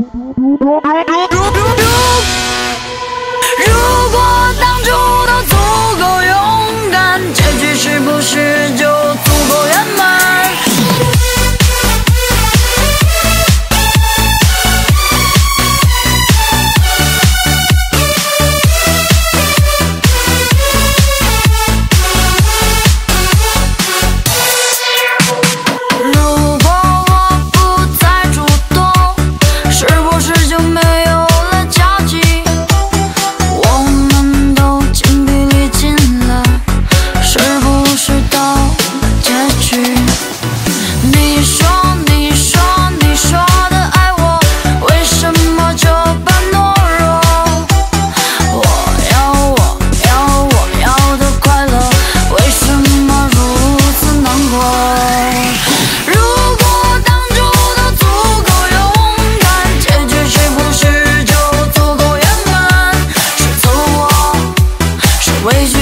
I Wait.